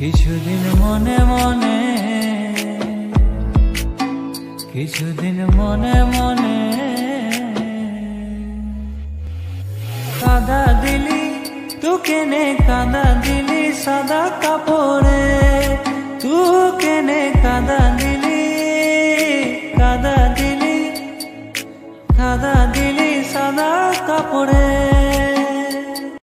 কিছুদিন মনে মনে, কিছুদিন মনে মনে। কাদা দিলি তু কেনে কাদা দিলি, সাদা কাপড়ে। তু কেনে কাদা দিলি কাদা দিলি কাদা দিলি, সাদা কাপড়ে।